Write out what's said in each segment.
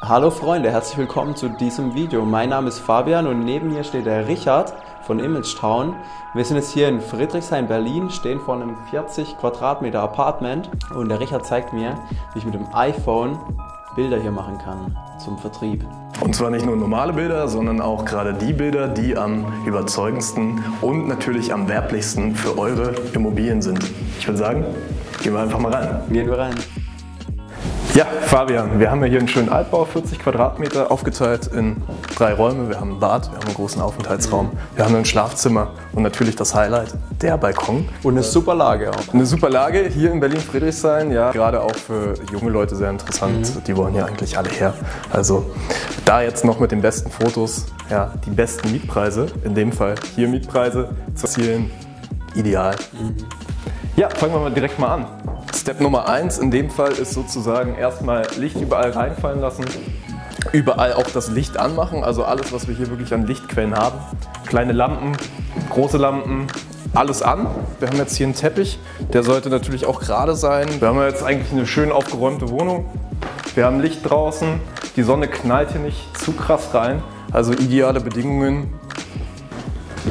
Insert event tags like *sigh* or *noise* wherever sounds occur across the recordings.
Hallo Freunde, herzlich willkommen zu diesem Video. Mein Name ist Fabian und neben mir steht der Richard von Imagetown. Wir sind jetzt hier in Friedrichshain, Berlin, stehen vor einem 40 Quadratmeter Apartment und der Richard zeigt mir, wie ich mit dem iPhone Bilder hier machen kann zum Vertrieb. Und zwar nicht nur normale Bilder, sondern auch gerade die Bilder, die am überzeugendsten und natürlich am werblichsten für eure Immobilien sind. Ich würde sagen, gehen wir einfach mal rein. Gehen wir rein. Ja, Fabian, wir haben ja hier einen schönen Altbau, 40 Quadratmeter, aufgeteilt in drei Räume. Wir haben ein Bad, wir haben einen großen Aufenthaltsraum, wir haben ein Schlafzimmer und natürlich das Highlight, der Balkon. Und eine super Lage auch. Eine super Lage hier in Berlin-Friedrichshain, ja, gerade auch für junge Leute sehr interessant. Mhm. Die wollen ja eigentlich alle her. Also da jetzt noch mit den besten Fotos, ja, die besten Mietpreise, in dem Fall hier Mietpreise zu erzielen, ideal. Mhm. Ja, fangen wir mal direkt mal an. Step Nummer eins in dem Fall ist sozusagen erstmal Licht überall reinfallen lassen. Überall auch das Licht anmachen, also alles, was wir hier wirklich an Lichtquellen haben. Kleine Lampen, große Lampen, alles an. Wir haben jetzt hier einen Teppich, der sollte natürlich auch gerade sein. Wir haben jetzt eigentlich eine schön aufgeräumte Wohnung. Wir haben Licht draußen, die Sonne knallt hier nicht zu krass rein. Also ideale Bedingungen,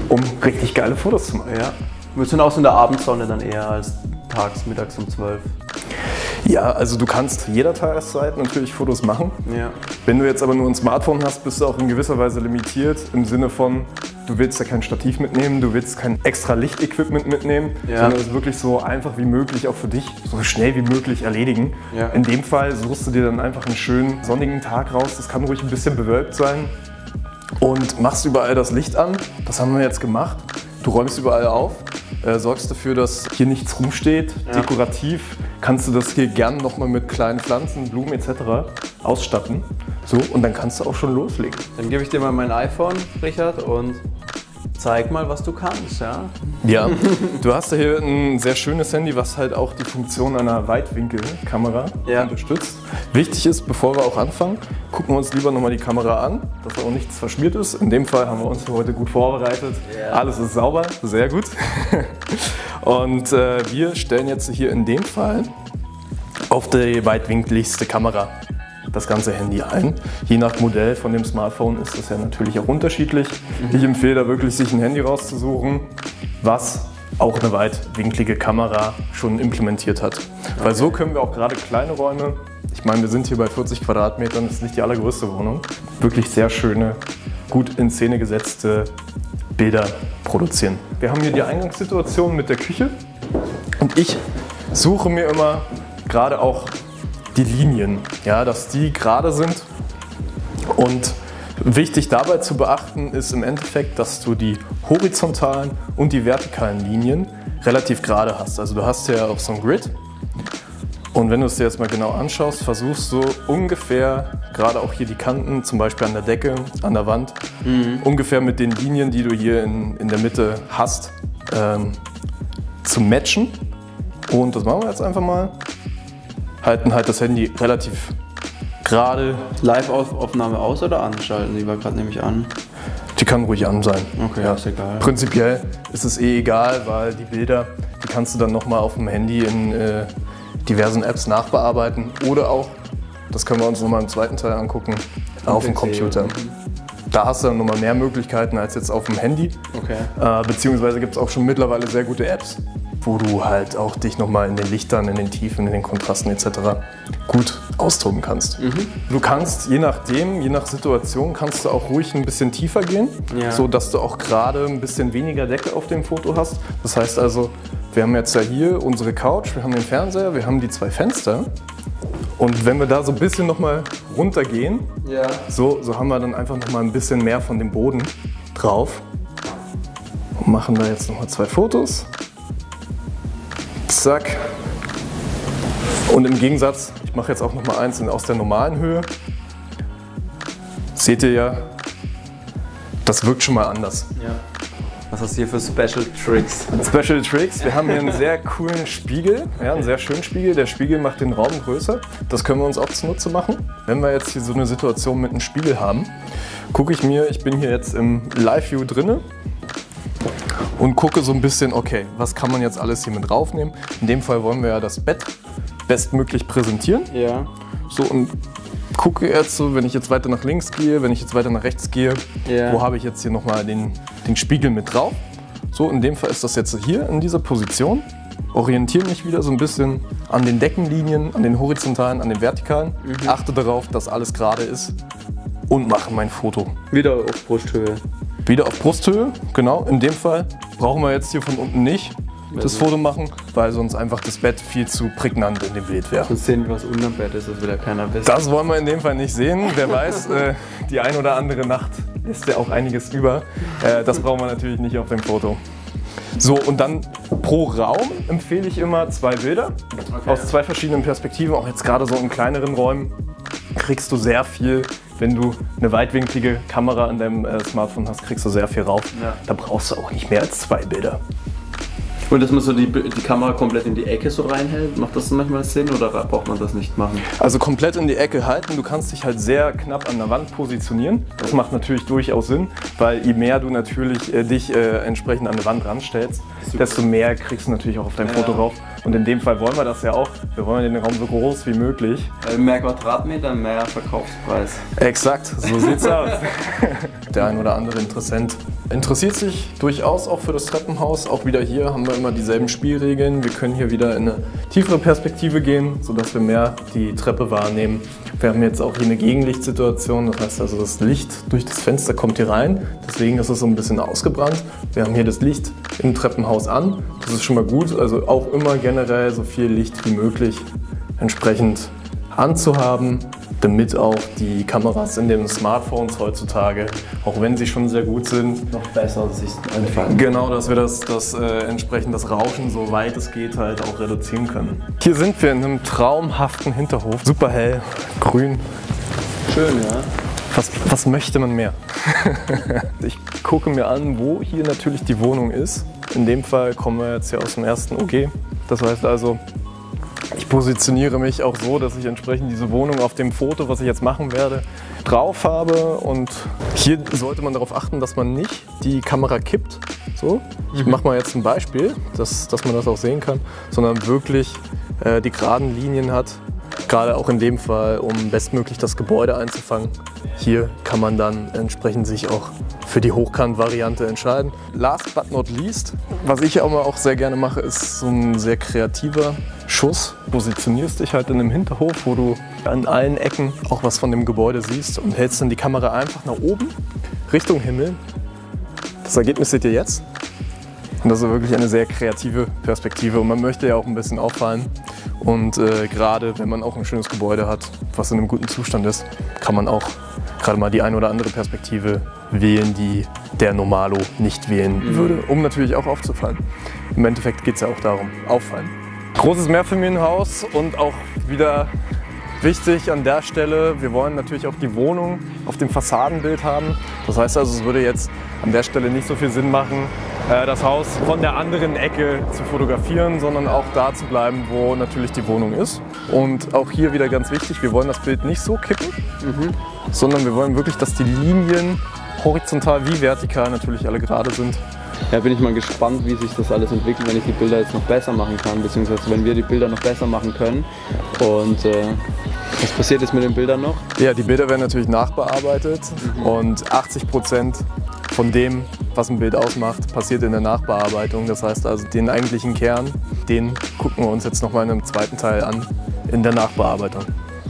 um richtig geile Fotos zu machen. Ja. Wir sind auch so in der Abendsonne dann eher als tags, mittags um 12. Ja, also du kannst jeder Tageszeit natürlich Fotos machen. Ja. Wenn du jetzt aber nur ein Smartphone hast, bist du auch in gewisser Weise limitiert im Sinne von, du willst ja kein Stativ mitnehmen, du willst kein extra Lichtequipment mitnehmen, ja. sondern es wirklich so einfach wie möglich auch für dich so schnell wie möglich erledigen. Ja. In dem Fall suchst du dir dann einfach einen schönen sonnigen Tag raus. Das kann ruhig ein bisschen bewölkt sein und machst überall das Licht an. Das haben wir jetzt gemacht. Du räumst überall auf äh, sorgst dafür, dass hier nichts rumsteht. Ja. Dekorativ kannst du das hier gerne nochmal mit kleinen Pflanzen, Blumen etc. ausstatten. So, und dann kannst du auch schon loslegen. Dann gebe ich dir mal mein iPhone, Richard, und zeig mal, was du kannst, ja? Ja, du hast ja hier ein sehr schönes Handy, was halt auch die Funktion einer Weitwinkelkamera ja. unterstützt. Wichtig ist, bevor wir auch anfangen, gucken wir uns lieber nochmal die Kamera an, dass auch nichts verschmiert ist. In dem Fall haben wir uns heute gut vorbereitet. Ja. Alles ist sauber, sehr gut. *laughs* Und äh, wir stellen jetzt hier in dem Fall auf die weitwinkligste Kamera das ganze Handy ein. Je nach Modell von dem Smartphone ist das ja natürlich auch unterschiedlich. Mhm. Ich empfehle da wirklich, sich ein Handy rauszusuchen, was auch eine weitwinklige Kamera schon implementiert hat. Weil so können wir auch gerade kleine Räume, ich meine, wir sind hier bei 40 Quadratmetern, das ist nicht die allergrößte Wohnung, wirklich sehr schöne, gut in Szene gesetzte Bilder produzieren. Wir haben hier die Eingangssituation mit der Küche und ich suche mir immer gerade auch die Linien, ja, dass die gerade sind. Und wichtig dabei zu beachten ist im Endeffekt, dass du die horizontalen und die vertikalen Linien relativ gerade hast. Also du hast ja auch so ein Grid. Und wenn du es dir jetzt mal genau anschaust, versuchst du ungefähr, gerade auch hier die Kanten, zum Beispiel an der Decke, an der Wand, mhm. ungefähr mit den Linien, die du hier in, in der Mitte hast, ähm, zu matchen. Und das machen wir jetzt einfach mal halten halt das Handy relativ gerade. Live-Aufnahme aus oder anschalten? Die war gerade nämlich an. Die kann ruhig an sein. Okay, ja. ist egal. Prinzipiell ist es eh egal, weil die Bilder, die kannst du dann nochmal auf dem Handy in äh, diversen Apps nachbearbeiten oder auch, das können wir uns nochmal im zweiten Teil angucken, Und auf dem Computer. Da hast du dann nochmal mehr Möglichkeiten als jetzt auf dem Handy. Okay. Äh, beziehungsweise gibt es auch schon mittlerweile sehr gute Apps, wo du halt auch dich nochmal in den Lichtern, in den Tiefen, in den Kontrasten etc. gut austoben kannst. Mhm. Du kannst, je nachdem, je nach Situation, kannst du auch ruhig ein bisschen tiefer gehen, ja. so dass du auch gerade ein bisschen weniger Decke auf dem Foto hast. Das heißt also, wir haben jetzt ja hier unsere Couch, wir haben den Fernseher, wir haben die zwei Fenster. Und wenn wir da so ein bisschen nochmal runtergehen, ja. so, so haben wir dann einfach nochmal ein bisschen mehr von dem Boden drauf. Und machen da jetzt nochmal zwei Fotos. Zack. Und im Gegensatz, ich mache jetzt auch noch mal eins aus der normalen Höhe. Seht ihr ja, das wirkt schon mal anders. Ja. Was hast du hier für Special Tricks? Special Tricks. Wir haben hier einen sehr coolen Spiegel, ja, einen sehr schönen Spiegel. Der Spiegel macht den Raum größer. Das können wir uns auch zunutze machen. Wenn wir jetzt hier so eine Situation mit einem Spiegel haben, gucke ich mir, ich bin hier jetzt im Live-View drinne und gucke so ein bisschen, okay, was kann man jetzt alles hier mit draufnehmen. In dem Fall wollen wir ja das Bett bestmöglich präsentieren. Ja. So und gucke jetzt so, wenn ich jetzt weiter nach links gehe, wenn ich jetzt weiter nach rechts gehe, yeah. wo habe ich jetzt hier nochmal den, den Spiegel mit drauf. So, in dem Fall ist das jetzt hier in dieser Position. Orientiere mich wieder so ein bisschen an den Deckenlinien, an den horizontalen, an den vertikalen. Mhm. Achte darauf, dass alles gerade ist und mache mein Foto. Wieder auf Brusthöhe. Wieder auf Brusthöhe, genau. In dem Fall brauchen wir jetzt hier von unten nicht das Foto machen, weil sonst einfach das Bett viel zu prägnant in dem Bild wäre. Sonst sehen wir, was unterm Bett ist, das will ja keiner wissen. Das wollen wir in dem Fall nicht sehen. Wer weiß, äh, die ein oder andere Nacht ist ja auch einiges über. Äh, das brauchen wir natürlich nicht auf dem Foto. So, und dann pro Raum empfehle ich immer zwei Bilder okay. aus zwei verschiedenen Perspektiven. Auch jetzt gerade so in kleineren Räumen kriegst du sehr viel wenn du eine weitwinklige Kamera an deinem äh, Smartphone hast, kriegst du sehr viel rauf. Ja. Da brauchst du auch nicht mehr als zwei Bilder. Und dass man so die, die Kamera komplett in die Ecke so reinhält, macht das manchmal Sinn oder braucht man das nicht machen? Also komplett in die Ecke halten, du kannst dich halt sehr knapp an der Wand positionieren. Das macht natürlich durchaus Sinn, weil je mehr du natürlich äh, dich äh, entsprechend an die Wand ranstellst, Super. desto mehr kriegst du natürlich auch auf dein ja. Foto rauf. Und in dem Fall wollen wir das ja auch. Wir wollen den Raum so groß wie möglich. Äh, mehr Quadratmeter, mehr Verkaufspreis. Exakt, so sieht's *laughs* aus. Der ein oder andere Interessent interessiert sich durchaus auch für das Treppenhaus. Auch wieder hier haben wir immer dieselben Spielregeln. Wir können hier wieder in eine tiefere Perspektive gehen, sodass wir mehr die Treppe wahrnehmen. Wir haben jetzt auch hier eine Gegenlichtsituation, das heißt also das Licht durch das Fenster kommt hier rein, deswegen ist es so ein bisschen ausgebrannt. Wir haben hier das Licht im Treppenhaus an, das ist schon mal gut, also auch immer generell so viel Licht wie möglich entsprechend anzuhaben damit auch die Kameras in den Smartphones heutzutage, auch wenn sie schon sehr gut sind, noch besser sich anfangen. Genau, dass wir das, das äh, entsprechend das Rauschen, so weit es geht, halt auch reduzieren können. Hier sind wir in einem traumhaften Hinterhof. Super hell, grün. Schön, ja. Was, was möchte man mehr? *laughs* ich gucke mir an, wo hier natürlich die Wohnung ist. In dem Fall kommen wir jetzt hier aus dem ersten OG. Das heißt also, ich positioniere mich auch so, dass ich entsprechend diese Wohnung auf dem Foto, was ich jetzt machen werde, drauf habe. Und hier sollte man darauf achten, dass man nicht die Kamera kippt. So, ich mhm. mache mal jetzt ein Beispiel, dass, dass man das auch sehen kann, sondern wirklich äh, die geraden Linien hat. Gerade auch in dem Fall, um bestmöglich das Gebäude einzufangen. Hier kann man dann entsprechend sich auch für die Hochkant-Variante entscheiden. Last but not least, was ich auch mal auch sehr gerne mache, ist so ein sehr kreativer Schuss. Positionierst dich halt in einem Hinterhof, wo du an allen Ecken auch was von dem Gebäude siehst und hältst dann die Kamera einfach nach oben, Richtung Himmel. Das Ergebnis seht ihr jetzt. Und das ist wirklich eine sehr kreative Perspektive und man möchte ja auch ein bisschen auffallen. Und äh, gerade wenn man auch ein schönes Gebäude hat, was in einem guten Zustand ist, kann man auch gerade mal die eine oder andere Perspektive wählen, die der Normalo nicht wählen würde, um natürlich auch aufzufallen. Im Endeffekt geht es ja auch darum, auffallen. Großes Mehrfamilienhaus und auch wieder wichtig an der Stelle, wir wollen natürlich auch die Wohnung auf dem Fassadenbild haben. Das heißt also, es würde jetzt an der Stelle nicht so viel Sinn machen, äh, das Haus von der anderen Ecke zu fotografieren, sondern auch da zu bleiben, wo natürlich die Wohnung ist. Und auch hier wieder ganz wichtig, wir wollen das Bild nicht so kippen, mhm. sondern wir wollen wirklich, dass die Linien horizontal wie vertikal natürlich alle gerade sind. Ja, bin ich mal gespannt, wie sich das alles entwickelt, wenn ich die Bilder jetzt noch besser machen kann, beziehungsweise wenn wir die Bilder noch besser machen können. Und äh, was passiert jetzt mit den Bildern noch? Ja, die Bilder werden natürlich nachbearbeitet mhm. und 80 Prozent von dem, was ein Bild ausmacht, passiert in der Nachbearbeitung. Das heißt also, den eigentlichen Kern, den gucken wir uns jetzt nochmal in einem zweiten Teil an, in der Nachbearbeitung.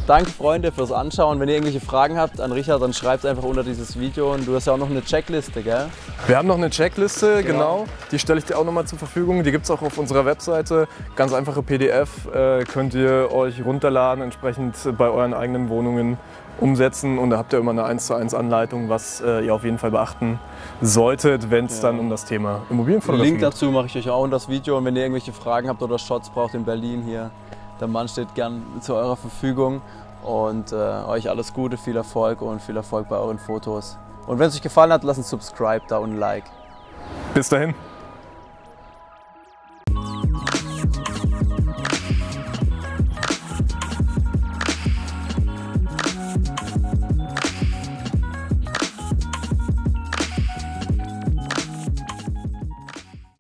Danke Freunde fürs Anschauen. Wenn ihr irgendwelche Fragen habt an Richard, dann schreibt es einfach unter dieses Video. Und du hast ja auch noch eine Checkliste, gell? Wir haben noch eine Checkliste, genau. genau. Die stelle ich dir auch nochmal zur Verfügung. Die gibt es auch auf unserer Webseite. Ganz einfache PDF äh, könnt ihr euch runterladen, entsprechend bei euren eigenen Wohnungen umsetzen. Und da habt ihr immer eine 1 zu 1 Anleitung, was äh, ihr auf jeden Fall beachten solltet, wenn es ja. dann um das Thema Immobilienfotografie geht. Link dazu mache ich euch auch in das Video. Und wenn ihr irgendwelche Fragen habt oder Shots braucht in Berlin hier, der Mann steht gern zu eurer Verfügung und äh, euch alles Gute, viel Erfolg und viel Erfolg bei euren Fotos. Und wenn es euch gefallen hat, lasst ein Subscribe da und ein Like. Bis dahin.